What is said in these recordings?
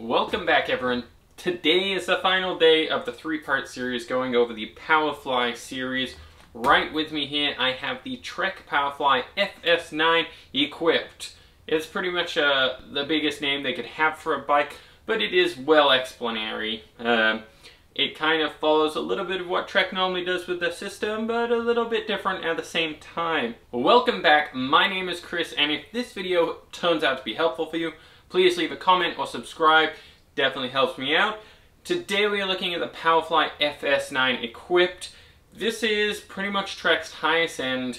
Welcome back everyone. Today is the final day of the three-part series going over the Powerfly series. Right with me here I have the Trek Powerfly FS9 equipped. It's pretty much uh, the biggest name they could have for a bike, but it is well explanatory. Uh, it kind of follows a little bit of what Trek normally does with the system, but a little bit different at the same time. Welcome back, my name is Chris, and if this video turns out to be helpful for you, please leave a comment or subscribe. Definitely helps me out. Today we are looking at the Powerfly FS9 equipped. This is pretty much Trek's highest end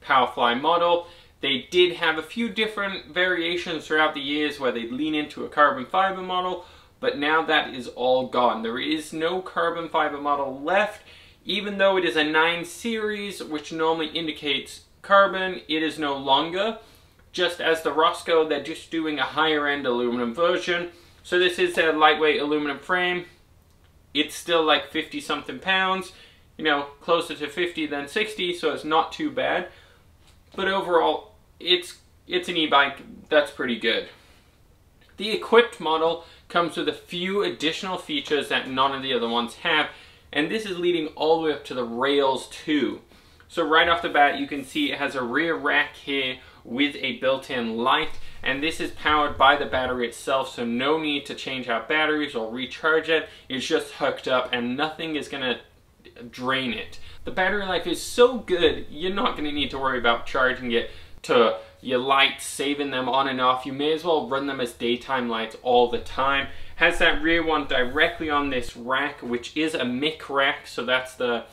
Powerfly model. They did have a few different variations throughout the years where they'd lean into a carbon fiber model, but now that is all gone. There is no carbon fiber model left, even though it is a 9 series, which normally indicates carbon, it is no longer. Just as the Roscoe, they're just doing a higher end aluminum version. So this is a lightweight aluminum frame. It's still like 50 something pounds, you know, closer to 50 than 60, so it's not too bad. But overall, it's it's an e-bike that's pretty good. The equipped model comes with a few additional features that none of the other ones have, and this is leading all the way up to the rails too. So right off the bat, you can see it has a rear rack here with a built-in light and this is powered by the battery itself so no need to change out batteries or recharge it. It's just hooked up and nothing is going to drain it. The battery life is so good you're not going to need to worry about charging it to your lights saving them on and off. You may as well run them as daytime lights all the time. Has that rear one directly on this rack which is a MIK rack so that's the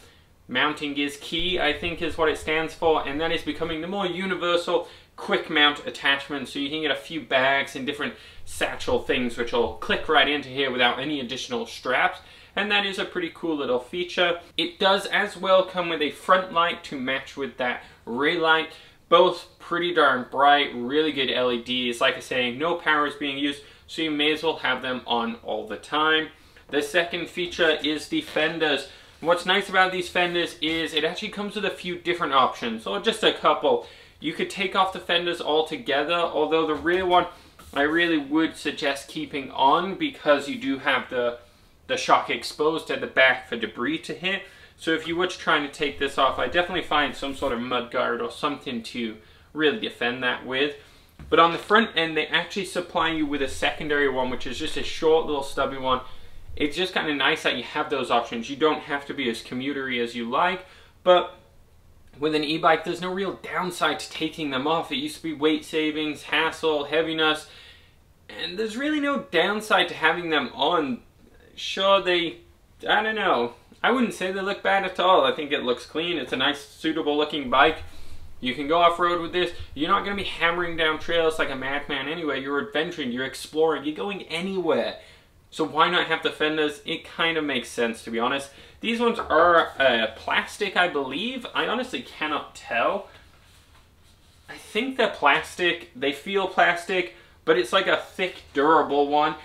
mounting is key I think is what it stands for and that is becoming the more universal quick mount attachment so you can get a few bags and different satchel things which will click right into here without any additional straps and that is a pretty cool little feature. It does as well come with a front light to match with that rear light. Both pretty darn bright, really good LEDs. Like I say, no power is being used, so you may as well have them on all the time. The second feature is the fenders. What's nice about these fenders is it actually comes with a few different options, or just a couple. You could take off the fenders altogether, although the rear one I really would suggest keeping on because you do have the, the shock exposed at the back for debris to hit. So if you were trying to take this off, I definitely find some sort of mud guard or something to really defend that with. But on the front end, they actually supply you with a secondary one, which is just a short little stubby one. It's just kind of nice that you have those options. You don't have to be as commutery as you like, but with an e-bike, there's no real downside to taking them off. It used to be weight savings, hassle, heaviness, and there's really no downside to having them on. Sure, they, I don't know. I wouldn't say they look bad at all. I think it looks clean. It's a nice, suitable looking bike. You can go off-road with this. You're not going to be hammering down trails like a madman anyway. You're adventuring, you're exploring, you're going anywhere. So why not have the fenders? It kind of makes sense, to be honest. These ones are uh, plastic, I believe. I honestly cannot tell. I think they're plastic. They feel plastic, but it's like a thick, durable one.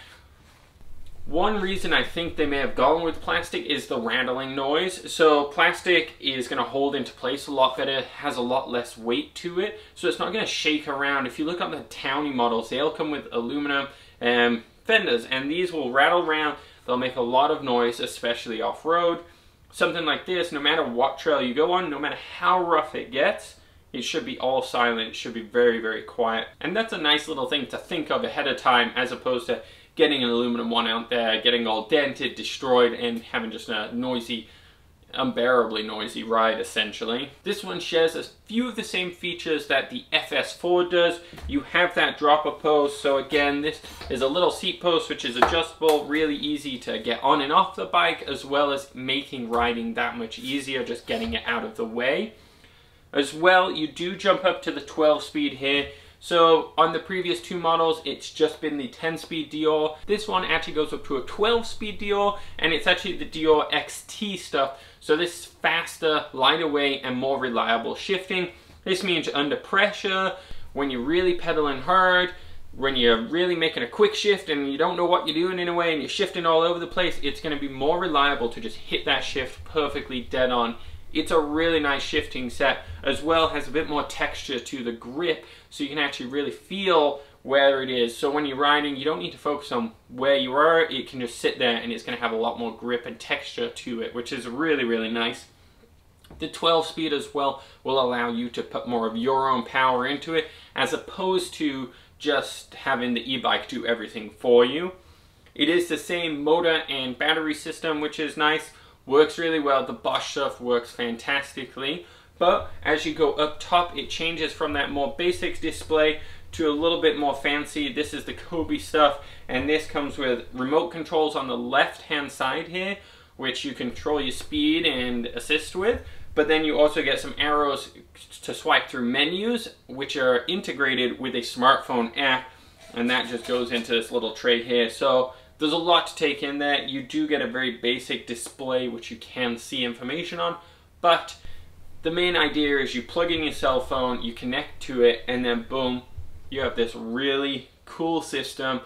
One reason I think they may have gone with plastic is the rattling noise. So plastic is going to hold into place a lot better, has a lot less weight to it, so it's not going to shake around. If you look up the Townie models, they all come with aluminum um, fenders, and these will rattle around. They'll make a lot of noise, especially off-road. Something like this, no matter what trail you go on, no matter how rough it gets, it should be all silent. It should be very, very quiet. And that's a nice little thing to think of ahead of time as opposed to getting an aluminum one out there, getting all dented, destroyed, and having just a noisy unbearably noisy ride essentially. This one shares a few of the same features that the FS4 does. You have that dropper post, so again this is a little seat post which is adjustable, really easy to get on and off the bike as well as making riding that much easier, just getting it out of the way. As well, you do jump up to the 12 speed here. So on the previous two models, it's just been the 10 speed Deore. This one actually goes up to a 12 speed Deore and it's actually the Deore XT stuff. So this is faster, lighter weight and more reliable shifting. This means under pressure, when you're really pedaling hard, when you're really making a quick shift and you don't know what you're doing in a way and you're shifting all over the place, it's going to be more reliable to just hit that shift perfectly dead on it's a really nice shifting set, as well has a bit more texture to the grip, so you can actually really feel where it is. So when you're riding, you don't need to focus on where you are. It can just sit there and it's going to have a lot more grip and texture to it, which is really, really nice. The 12 speed as well will allow you to put more of your own power into it as opposed to just having the e-bike do everything for you. It is the same motor and battery system, which is nice. Works really well. The Bosch stuff works fantastically. But as you go up top, it changes from that more basic display to a little bit more fancy. This is the COBI stuff, and this comes with remote controls on the left-hand side here, which you control your speed and assist with. But then you also get some arrows to swipe through menus, which are integrated with a smartphone app, and that just goes into this little tray here. So there's a lot to take in there. You do get a very basic display which you can see information on, but the main idea is you plug in your cell phone, you connect to it, and then boom, you have this really cool system.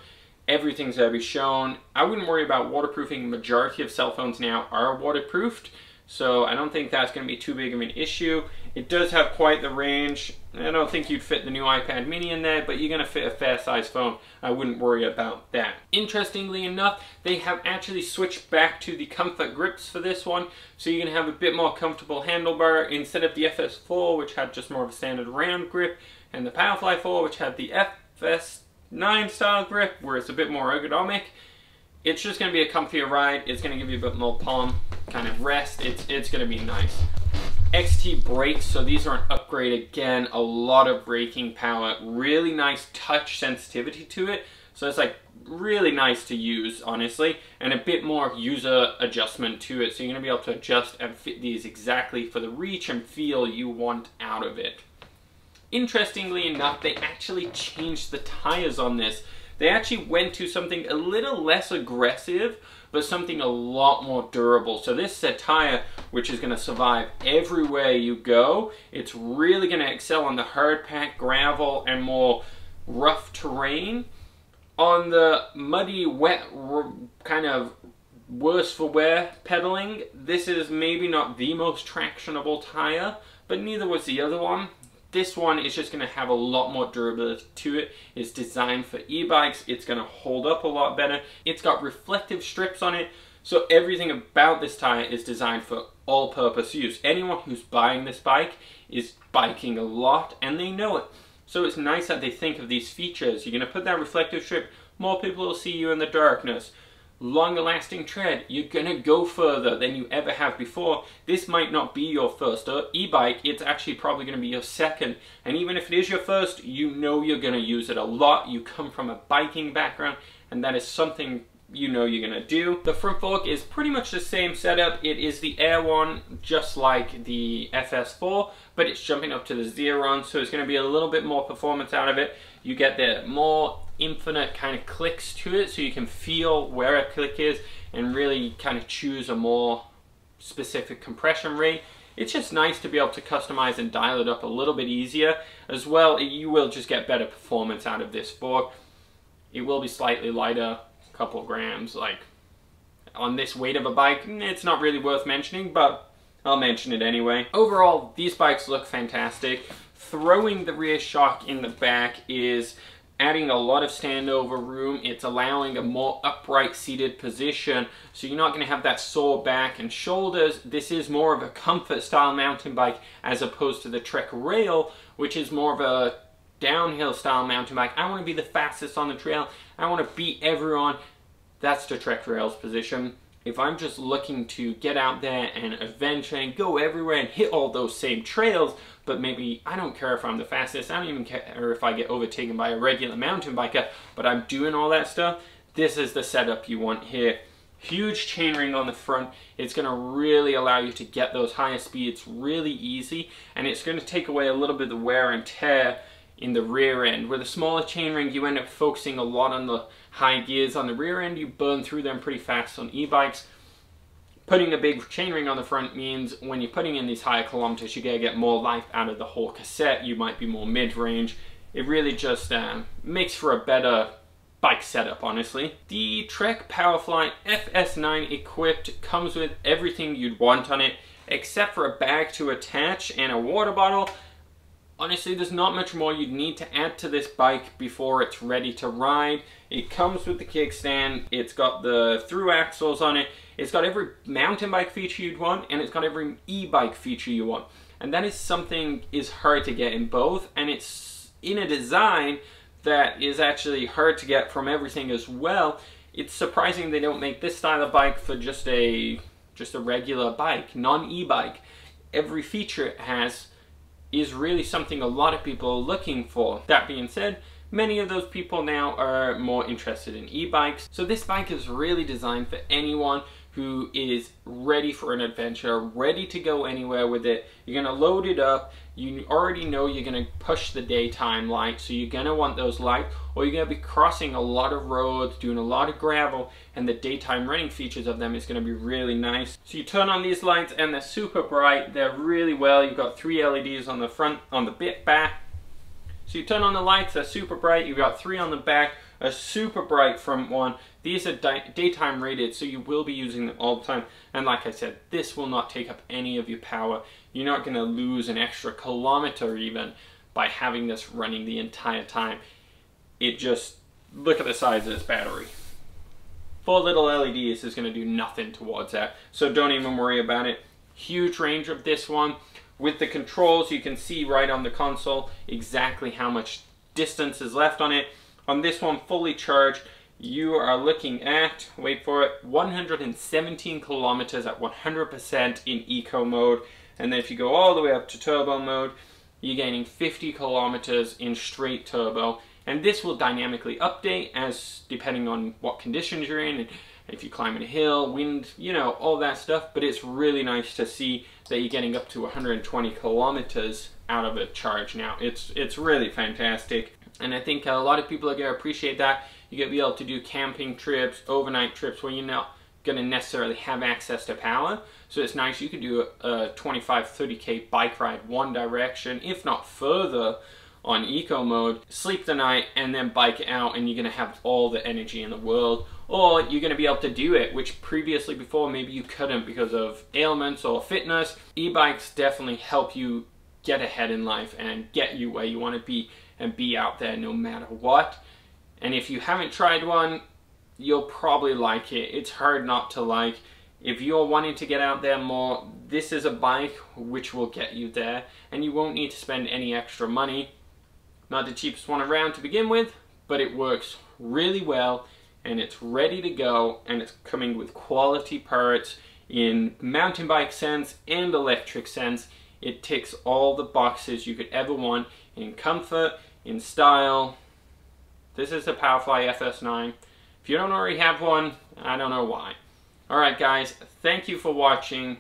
Everything's going to be shown. I wouldn't worry about waterproofing. The majority of cell phones now are waterproofed. So I don't think that's going to be too big of an issue. It does have quite the range. I don't think you'd fit the new iPad mini in there, but you're going to fit a fair size phone. I wouldn't worry about that. Interestingly enough, they have actually switched back to the comfort grips for this one. So you're to have a bit more comfortable handlebar instead of the FS4, which had just more of a standard round grip, and the Powerfly 4, which had the FS9 style grip, where it's a bit more ergonomic it's just going to be a comfier ride. It's going to give you a bit more palm kind of rest. It's, it's going to be nice. XT brakes, so these are an upgrade again, a lot of braking power, really nice touch sensitivity to it. So it's like really nice to use, honestly, and a bit more user adjustment to it. So you're gonna be able to adjust and fit these exactly for the reach and feel you want out of it. Interestingly enough, they actually changed the tires on this. They actually went to something a little less aggressive, but something a lot more durable. So this is a tire which is going to survive everywhere you go. It's really going to excel on the hard pack, gravel, and more rough terrain. On the muddy, wet, kind of worse for wear pedaling, this is maybe not the most tractionable tire, but neither was the other one. This one is just going to have a lot more durability to it. It's designed for e-bikes. It's going to hold up a lot better. It's got reflective strips on it. So everything about this tire is designed for all-purpose use. Anyone who's buying this bike is biking a lot and they know it. So it's nice that they think of these features. You're going to put that reflective strip, more people will see you in the darkness longer lasting tread, you're gonna go further than you ever have before. This might not be your first uh, e-bike, it's actually probably gonna be your second. And even if it is your first, you know you're gonna use it a lot. You come from a biking background, and that is something you know you're gonna do. The front fork is pretty much the same setup. It is the Air one, just like the FS4, but it's jumping up to the Zeron, so it's gonna be a little bit more performance out of it. You get the more infinite kind of clicks to it so you can feel where a click is and really kind of choose a more specific compression rate. It's just nice to be able to customize and dial it up a little bit easier. As well, you will just get better performance out of this fork. It will be slightly lighter, couple grams, like on this weight of a bike, mm, it's not really worth mentioning, but I'll mention it anyway. Overall, these bikes look fantastic. Throwing the rear shock in the back is adding a lot of standover room. It's allowing a more upright seated position. So you're not going to have that sore back and shoulders. This is more of a comfort style mountain bike as opposed to the Trek Rail, which is more of a downhill style mountain bike. I want to be the fastest on the trail. I want to beat everyone. That's the Trek Rail's position. If I'm just looking to get out there and adventure and go everywhere and hit all those same trails, but maybe I don't care if I'm the fastest, I don't even care if I get overtaken by a regular mountain biker, but I'm doing all that stuff, this is the setup you want here. Huge chainring on the front. It's going to really allow you to get those higher speeds really easy, and it's going to take away a little bit of the wear and tear in the rear end. With a smaller chainring, you end up focusing a lot on the high gears on the rear end. You burn through them pretty fast on e-bikes. Putting a big chainring on the front means when you're putting in these higher kilometers, you're gonna get more life out of the whole cassette. You might be more mid-range. It really just uh, makes for a better bike setup, honestly. The Trek Powerfly FS9 equipped comes with everything you'd want on it, except for a bag to attach and a water bottle. Honestly, there's not much more you'd need to add to this bike before it's ready to ride. It comes with the kickstand, it's got the through axles on it, it's got every mountain bike feature you'd want, and it's got every e-bike feature you want. And that is something is hard to get in both, and it's in a design that is actually hard to get from everything as well. It's surprising they don't make this style of bike for just a just a regular bike, non-e-bike. Every feature it has is really something a lot of people are looking for. That being said, many of those people now are more interested in e-bikes. So this bike is really designed for anyone who is ready for an adventure, ready to go anywhere with it. You're gonna load it up. You already know you're gonna push the daytime light, so you're gonna want those lights, or you're gonna be crossing a lot of roads, doing a lot of gravel, and the daytime running features of them is gonna be really nice. So you turn on these lights and they're super bright. They're really well. You've got three LEDs on the front, on the bit back. So you turn on the lights, they're super bright. You've got three on the back a super bright front one. These are daytime rated, so you will be using them all the time. And like I said, this will not take up any of your power. You're not going to lose an extra kilometer even by having this running the entire time. It just, look at the size of this battery. Four little LEDs is going to do nothing towards that, so don't even worry about it. Huge range of this one. With the controls, you can see right on the console exactly how much distance is left on it. On this one, fully charged, you are looking at, wait for it, 117 kilometers at 100% in eco mode. And then if you go all the way up to turbo mode, you're gaining 50 kilometers in straight turbo. And this will dynamically update as depending on what conditions you're in, and if you're climbing a hill, wind, you know, all that stuff. But it's really nice to see that you're getting up to 120 kilometers out of a charge now. It's, it's really fantastic. And I think a lot of people are going to appreciate that. You're to be able to do camping trips, overnight trips where you're not going to necessarily have access to power. So it's nice you could do a, a 25, 30k bike ride one direction, if not further, on eco mode, sleep the night, and then bike out, and you're to have all the energy in the world. Or you're to be able to do it, which previously before maybe you couldn't because of ailments or fitness. E-bikes definitely help you get ahead in life and get you where you want to be and be out there no matter what. And if you haven't tried one, you'll probably like it. It's hard not to like. If you're wanting to get out there more, this is a bike which will get you there and you won't need to spend any extra money. Not the cheapest one around to begin with, but it works really well and it's ready to go and it's coming with quality parts in mountain bike sense and electric sense. It ticks all the boxes you could ever want in comfort, in style. This is the Powerfly FS9. If you don't already have one, I don't know why. Alright guys, thank you for watching.